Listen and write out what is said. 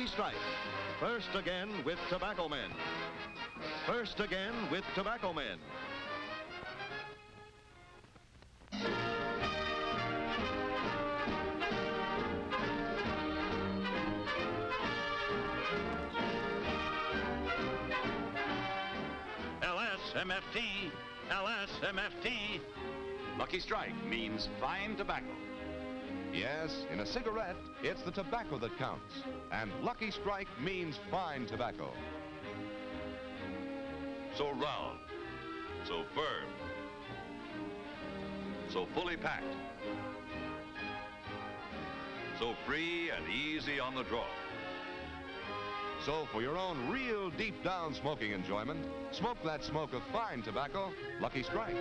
Lucky Strike. First again with Tobacco Men. First again with Tobacco Men. LSMFT, LSMFT. Lucky Strike means fine tobacco. Yes, in a cigarette, it's the tobacco that counts. And Lucky Strike means fine tobacco. So round, so firm, so fully packed, so free and easy on the draw. So for your own real deep down smoking enjoyment, smoke that smoke of fine tobacco, Lucky Strike.